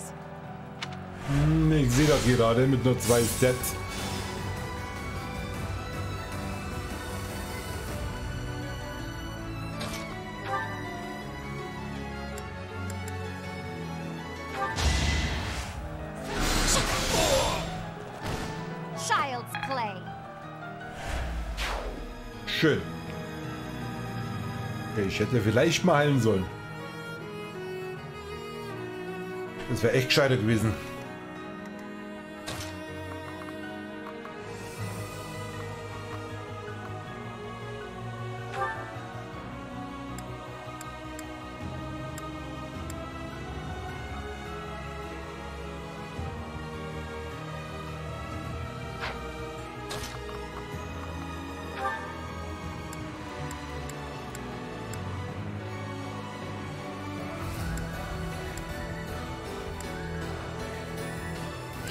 days. Hm, Ich sehe das gerade mit nur zwei play. Schön. Ich hätte vielleicht mal heilen sollen. Das wäre echt gescheiter gewesen.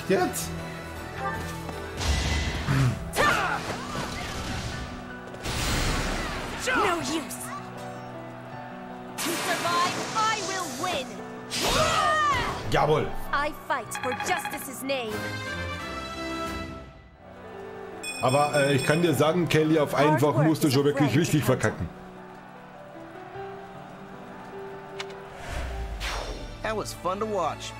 Jetzt? No use. To survive, I will win. Jawohl. I fight for justice's name. Aber äh, ich kann dir sagen, Kelly, auf einfach work musst du schon wirklich richtig verkacken. That was fun to watch.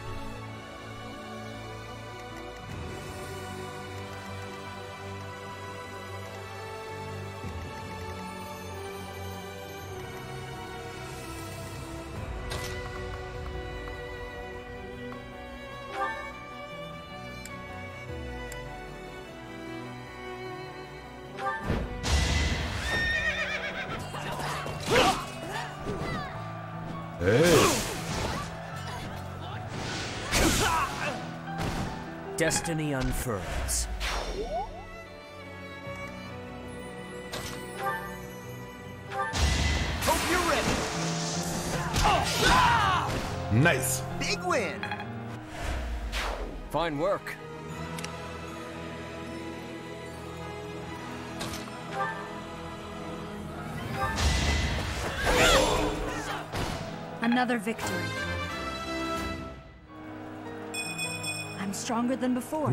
Destiny unfurls. Hope you're ready. nice. Big win. Fine work. Another victory. Stronger than before.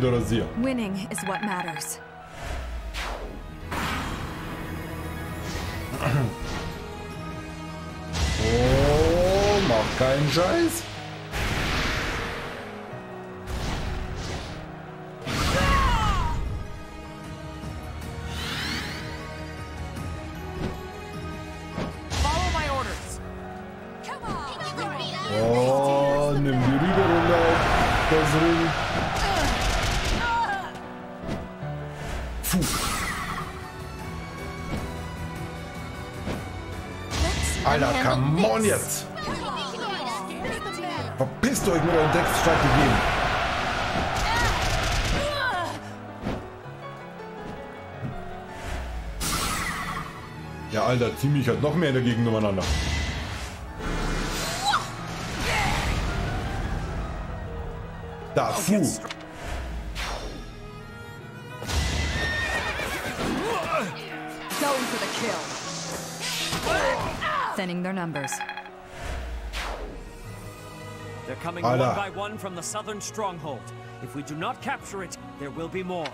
Dosiert. Winning is what matters. Keinen Scheiß. Follow my orders. Oh, nimm die Riegel runter. Das Ring. Puh. Alter, come on jetzt. Ja, Alter, zieh mich halt noch mehr dagegen umeinander. Da, puh. Going for the kill. Thinning their numbers. They're coming Alter. one by one from the southern stronghold. If we do not capture it, there will be more.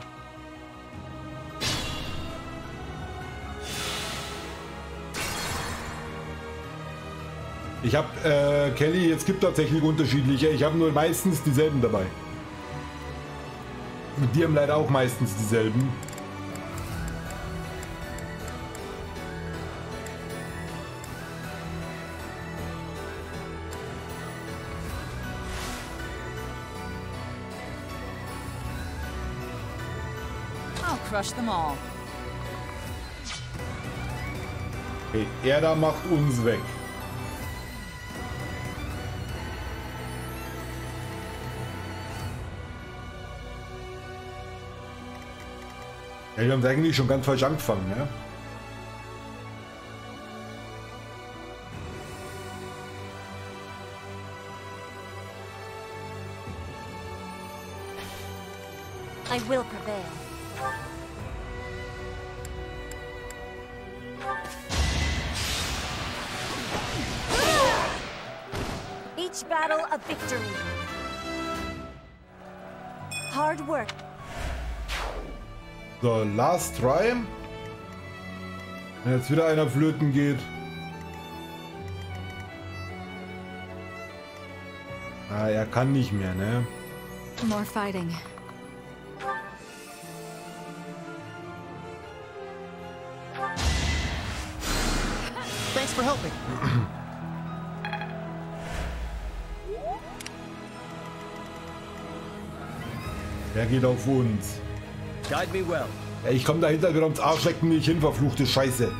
Ich habe, äh, Kelly, jetzt gibt tatsächlich unterschiedliche. Ich habe nur meistens dieselben dabei. Mit dir haben leider auch meistens dieselben. I'll crush them all. Okay, er da macht uns weg. Ja, wir haben eigentlich schon ganz falsch angefangen, ne? I will prevail. Each battle a victory. Hard work. So, last try. Wenn jetzt wieder einer flöten geht. Ah, er kann nicht mehr, ne? More fighting. Thanks for helping. Er geht auf uns. Guide me well. Ja, ich komme dahinter, wir uns Arschlecken nicht hin, verfluchte Scheiße.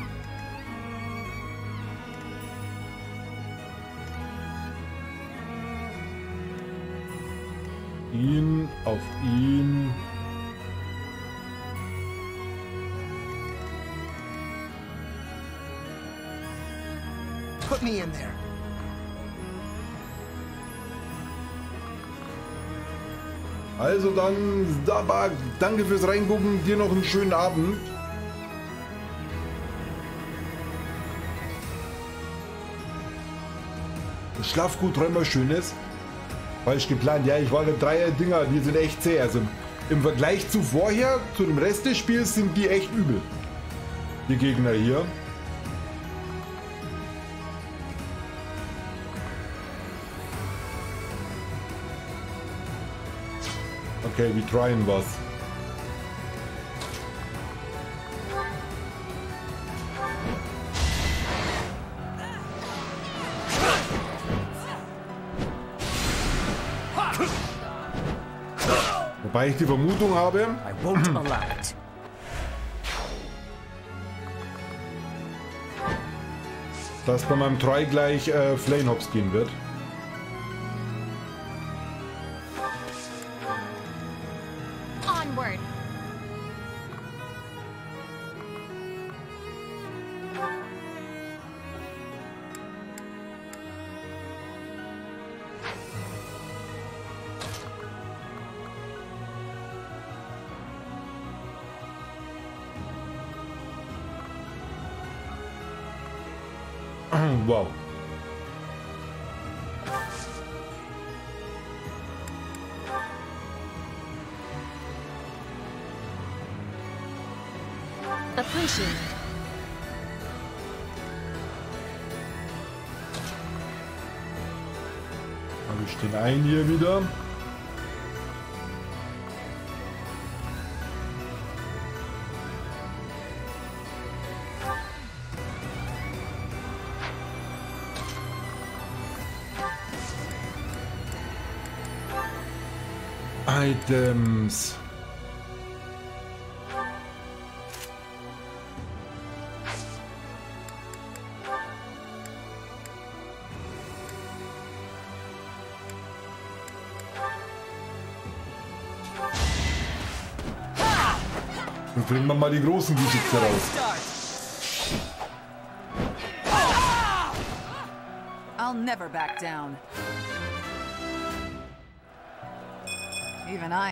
Ihn, auf ihn. Put me in there. Also dann, Dabak, danke fürs Reingucken, dir noch einen schönen Abend. Schlaf gut, träum was Schönes. Falsch geplant, ja, ich war drei Dinger, die sind echt zäh. Also im Vergleich zu vorher, zu dem Rest des Spiels, sind die echt übel. Die Gegner hier. Okay, wir tryen was. Wobei ich die Vermutung habe, dass bei meinem Try gleich äh, Flamehops gehen wird. wow. Appreciate. Habe ich den einen hier wieder. Items. Dann bringen wir mal die großen Geschütze raus. I'll never back down. Even I.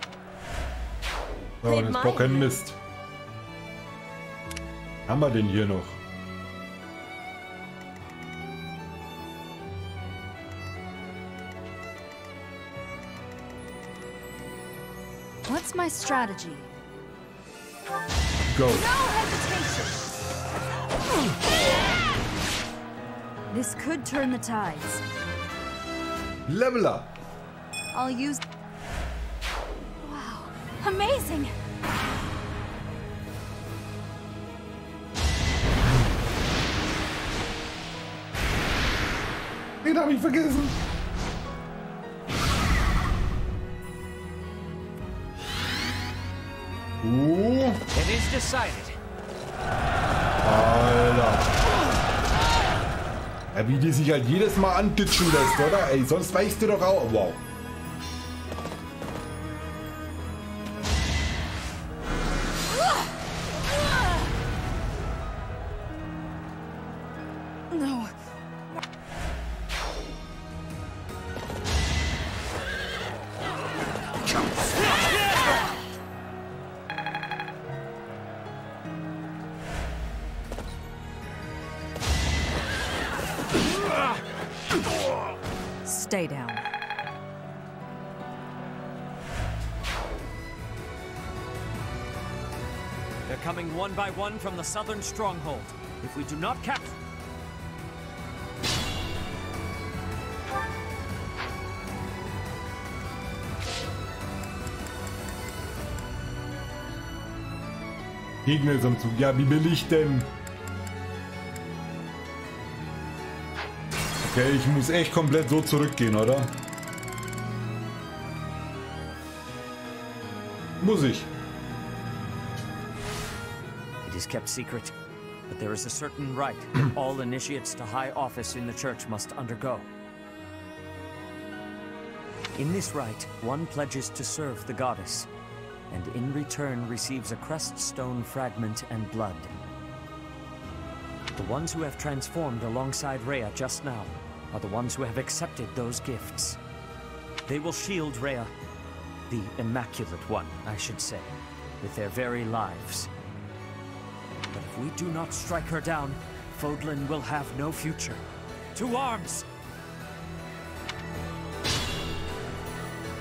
So, und jetzt braucht kein Mist. Haben wir denn hier noch? What's my strategy? Go. No hesitation. This could turn the tides. Level up. I'll use. Amazing. Den habe ich vergessen. Uh, It is decided. Alter. Ja, wie die sich halt jedes Mal anditschen lässt, oder? Ey, sonst weichst du doch auch. Wow. One by one from the southern stronghold. If we do not capture... Gegner ist am Zug. Ja, wie will ich denn? Okay, ich muss echt komplett so zurückgehen, oder? Muss ich. It is kept secret, but there is a certain rite that all initiates to high office in the church must undergo. In this rite, one pledges to serve the goddess, and in return receives a crest stone fragment and blood. The ones who have transformed alongside Rhea just now are the ones who have accepted those gifts. They will shield Rhea, the Immaculate One, I should say, with their very lives. But if we do not strike her down, Fodlan will have no future. To arms!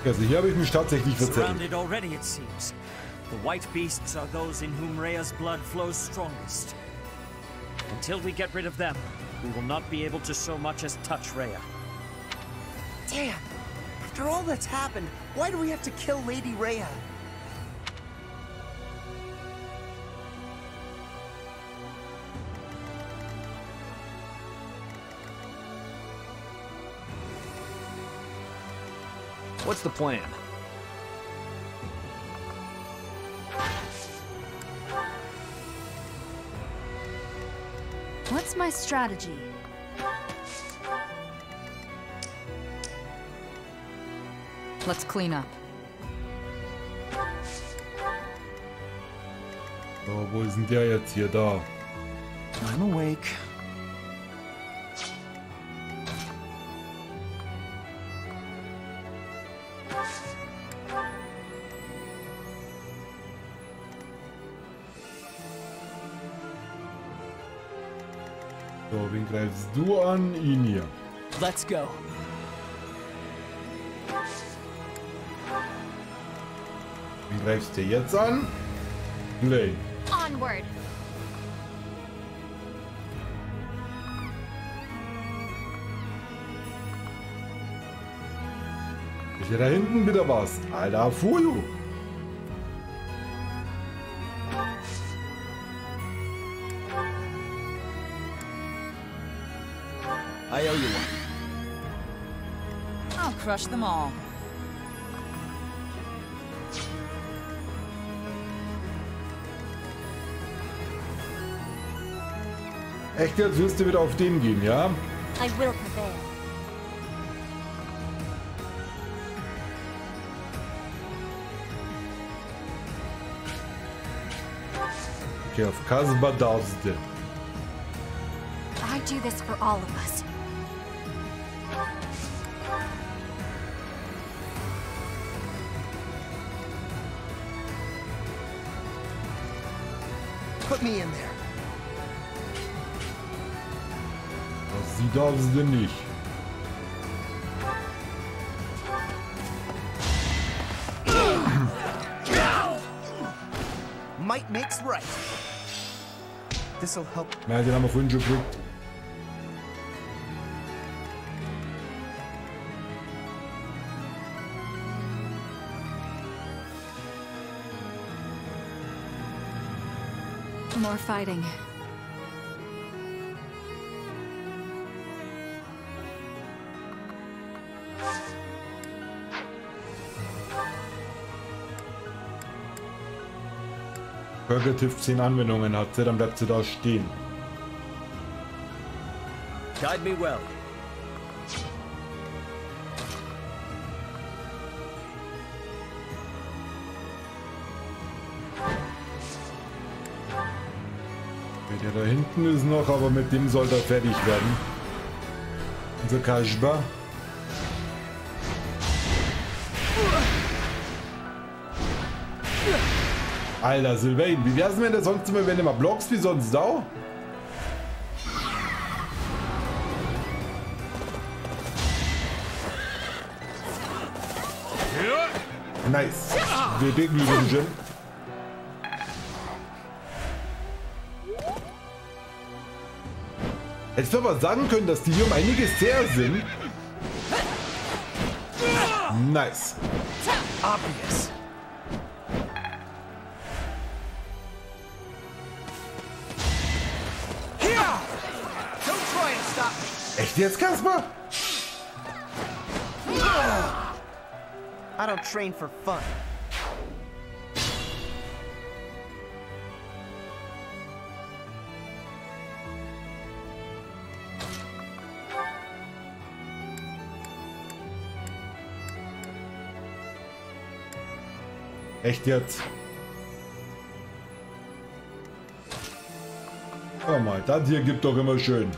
Also hier habe ich mich tatsächlich verzählt. Surrounded already, it seems. The white beasts are those in whom Rhea's blood flows strongest. Until we get rid of them, we will not be able to so much as touch Rhea. Damn! After all that's happened, why do we have to kill Lady Rhea? What's the plan? What's my strategy? Let's clean up. So, wo ist denn der jetzt hier? Da. I'm awake. Greifst du an? Ihn hier. Let's go. Wen greifst du jetzt an? Lane. Onward. Ich hier da hinten wieder was. Alter, Fuju. I owe you one. I'll crush them all. Echt jetzt wirst du wieder auf den gehen, ja? I will prevail. Okay, auf Kasper darfst du. I do this for all of us. Put me in there. Sie darfst du nicht. Might makes right. This'll help. Na, den haben wir vorhin schon gekriegt. Fighting. Purgative 10 Anwendungen hat sie, dann bleibt sie da stehen. Guide me well. Der da hinten ist noch, aber mit dem soll er fertig werden. Unser Kasper. Alter, Sylvain, wie wär's denn, wenn du sonst immer, wenn du mal blockst wie sonst auch? Nice. Wir beglückwünschen. Hättest du aber sagen können, dass die hier um einiges sehr sind. Nice. Obvious. Echt jetzt, Kasper? I don't train for fun. Echt jetzt? Schau mal, das hier gibt doch immer schön.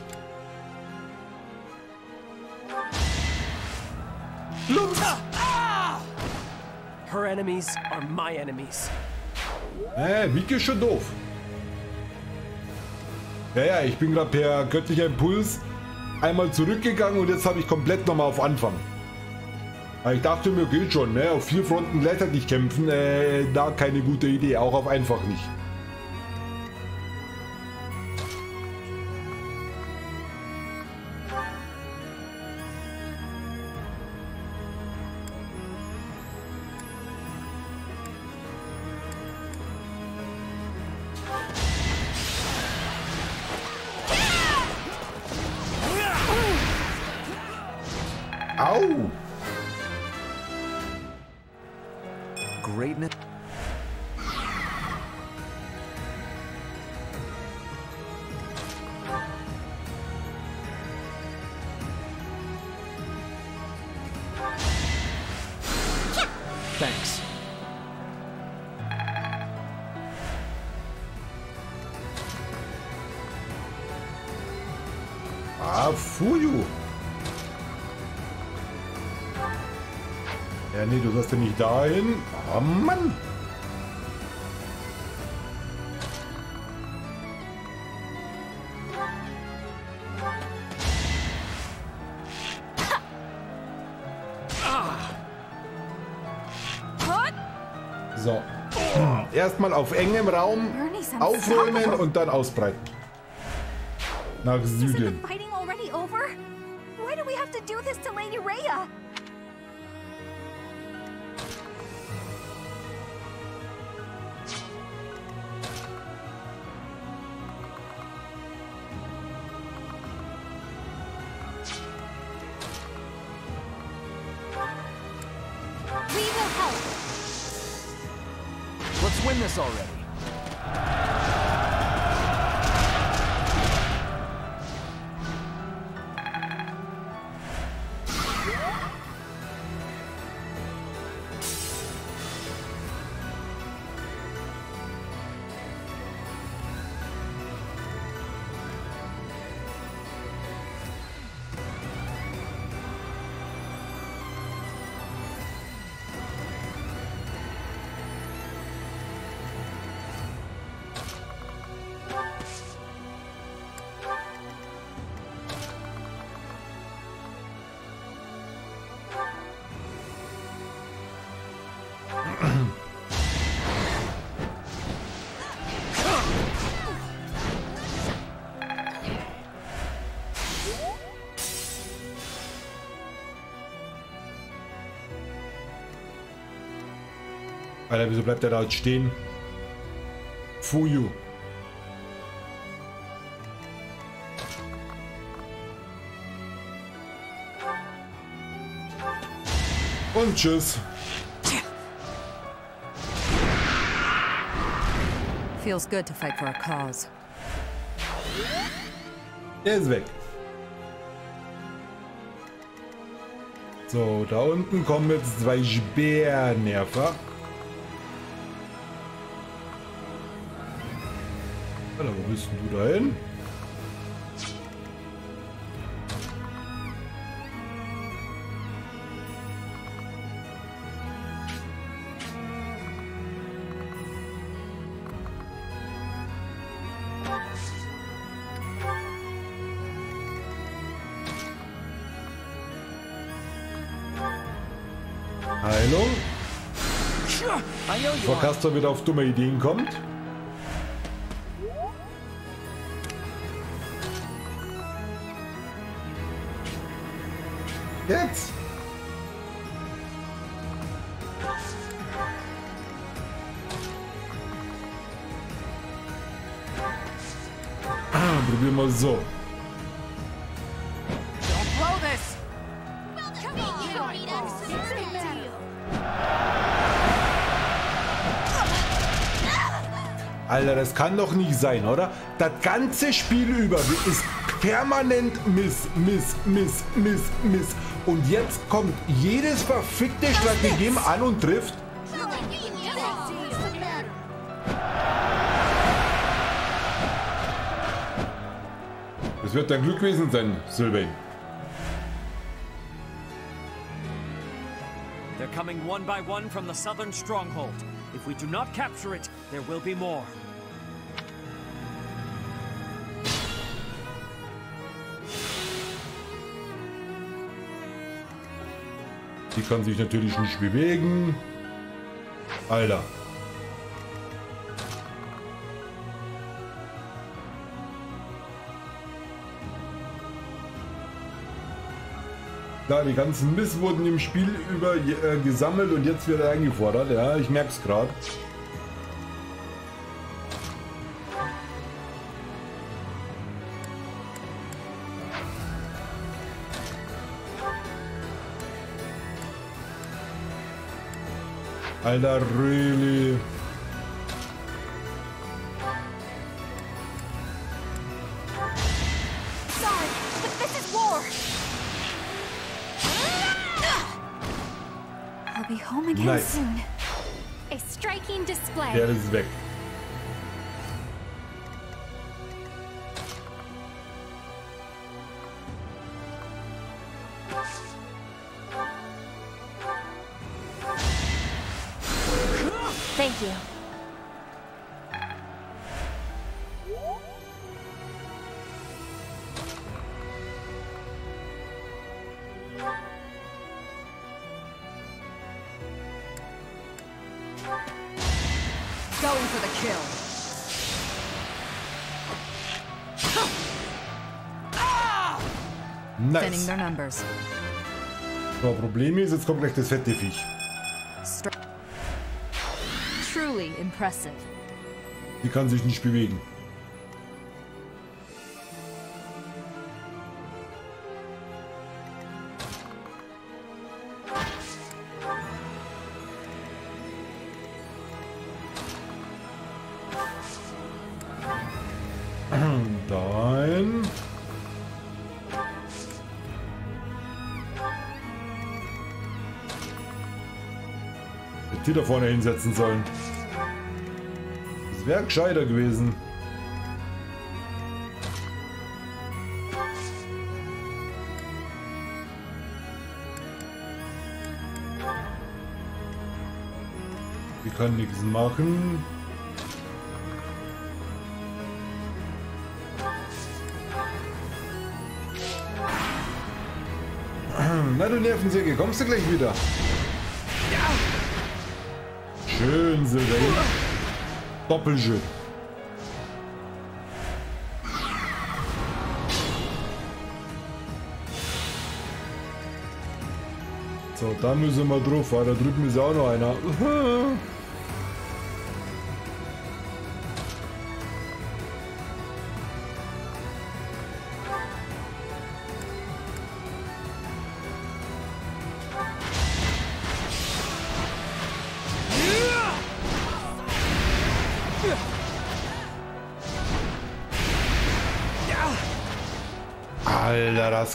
Her enemies are my enemies. Äh, Mike ist schon doof. Ja, ja, ich bin gerade per göttlicher Impuls einmal zurückgegangen und jetzt habe ich komplett nochmal auf Anfang. Aber ich dachte mir, geht schon, ne? Auf vier Fronten gleichzeitig kämpfen, äh, da keine gute Idee, auch auf einfach nicht. Au! Nicht dahin. Oh Mann! So. Erstmal auf engem Raum aufräumen und dann ausbreiten. Nach Süden. Why do we have to do this to Lady Rhea? This already. Alter, wieso bleibt der da jetzt stehen? Fuju. Und tschüss. Feels good to fight for a cause. Er ist weg. So, da unten kommen jetzt zwei Speernerver. Alter, wo bist du da hin? Heilung. Bevor Castor wieder auf dumme Ideen kommt. Jetzt! Ah, probieren wir so. Alter, das kann doch nicht sein, oder? Das ganze Spiel über ist permanent Miss, Miss, Miss, Miss, Miss. Und jetzt kommt jedes verfickte Stratagem an und trifft. Das wird dein Glück gewesen sein, Sylvain. They're coming one by one from the southern stronghold. If we do not capture it, there will be more. Die kann sich natürlich nicht bewegen. Alter. Klar, die ganzen Miss wurden im Spiel über äh, gesammelt und jetzt wird er eingefordert. Ja, ich merk's gerade. Alter, really? Sorry, but this is war. I'll be home again Nice. soon. A striking display. Der ist weg. So, Problem ist, jetzt kommt gleich das fette Viech. Str Truly impressive. Die kann sich nicht bewegen. Die da vorne hinsetzen sollen. Das wäre gescheiter gewesen. Die kann nichts machen. Na du Nervensäge, kommst du gleich wieder? Schön, Sylvain. Doppelschön. So, da müssen wir drauf, weil da drüben ist auch noch einer.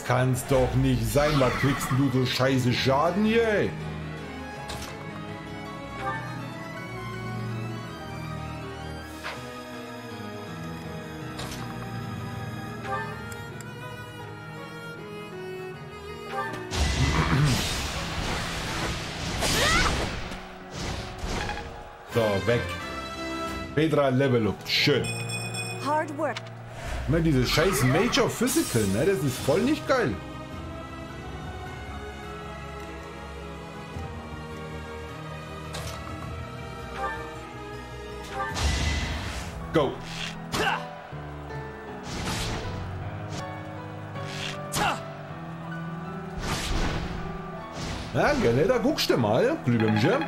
kann's doch nicht sein. Was kriegst du so scheiße Schaden hier, ey? So, weg. Petra Level Up. Schön. Hard work. Ich meine, diese scheiß Major Physical, ne? Das ist voll nicht geil. Go. Ja, gerne, da guckst du mal, Glühbirnchen.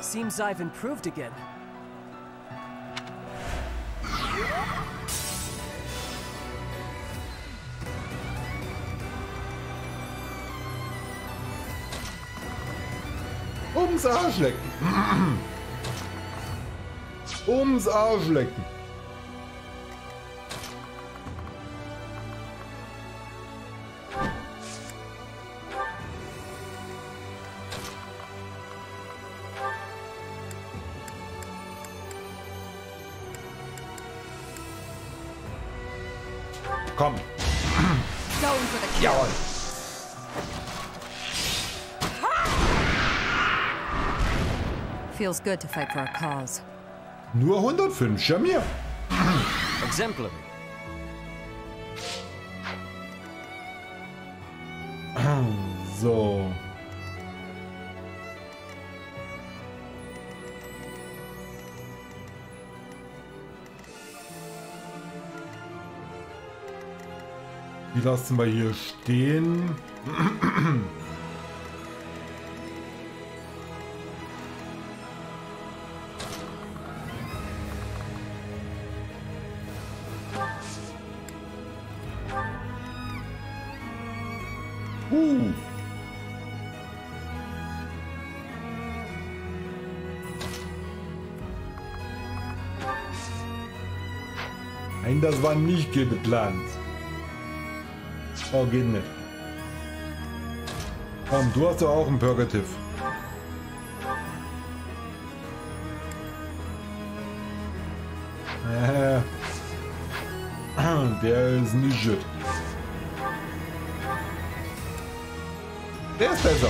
Seems I've improved again. Ums Arsch lecken. Ums Arsch lecken. Komm. Jawohl. Feels good to fight for a cause. Nur 105, ja mir. Exemplary. So. Die lassen wir hier stehen. Nein, das war nicht geplant. Oh, geht nicht. Komm, du hast doch auch einen Purgative. Äh. Der ist nicht gut. Der ist besser.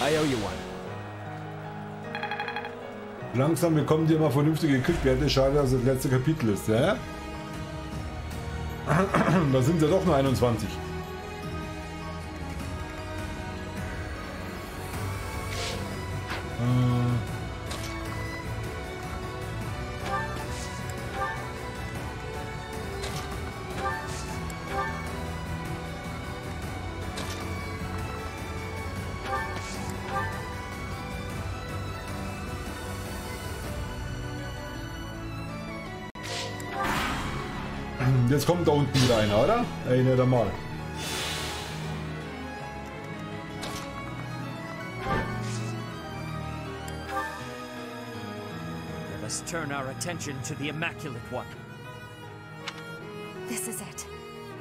I owe you one. Langsam bekommen die immer vernünftige Quickwerte. Schade, dass das letzte Kapitel ist, ja? Da sind sie doch nur 21. Jetzt kommt da unten wieder einer, oder? Ey, nicht einmal. Let us turn our attention to the Immaculate One. This is it.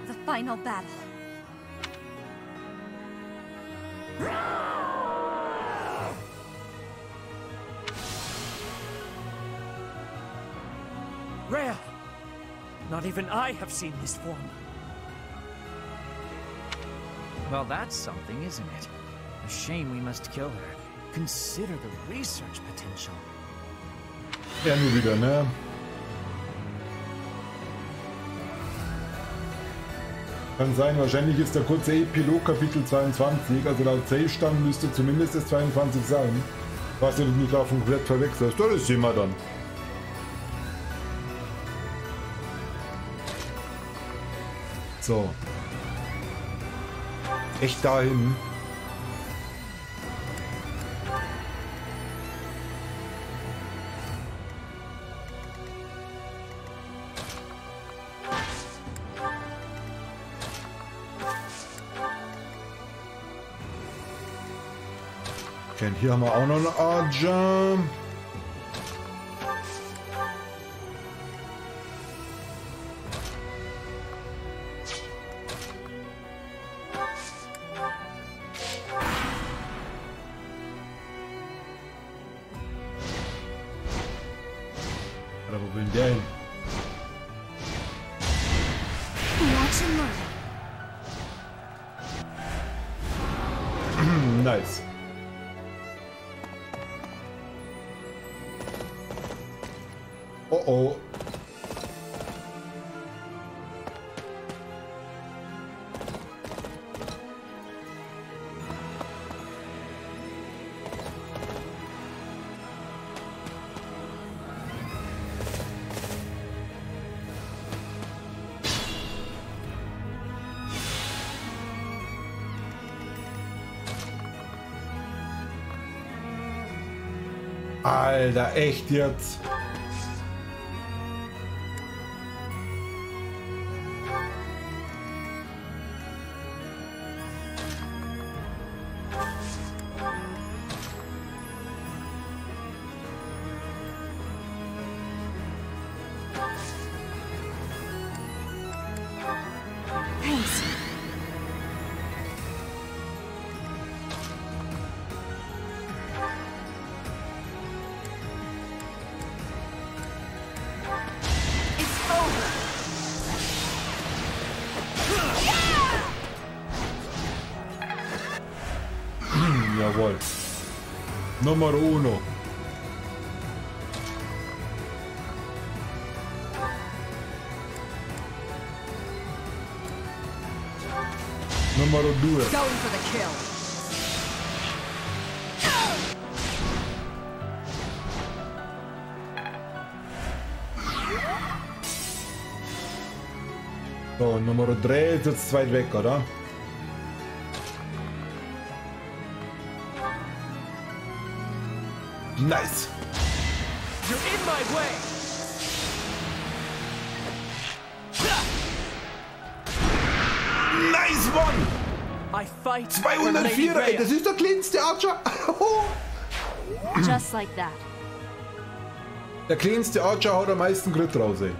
The final battle. Even I have seen this form. Well, that's something, isn't it? A shame we must kill her. Consider the research potential. Er nur wieder, ne? Kann sein, wahrscheinlich ist der kurze Epilog Kapitel 22, also laut Save-Stand müsste zumindest das 22 sein. Was du nicht davon komplett verwechselst, das sehen wir dann. So. Echt dahin. Okay, hier haben wir auch noch eine Arja. Oder Oh oh. Alter, echt jetzt? Jawohl. Nummer uno. Numero due. Going for the kill. So, Nummer 3 ist jetzt weit weg, oder? Nice. You're in my way! Nice one! I fight for Lady 204, ey, das ist der kleinste Archer. Just like that. Der kleinste Archer haut am meisten Crit raus, ey.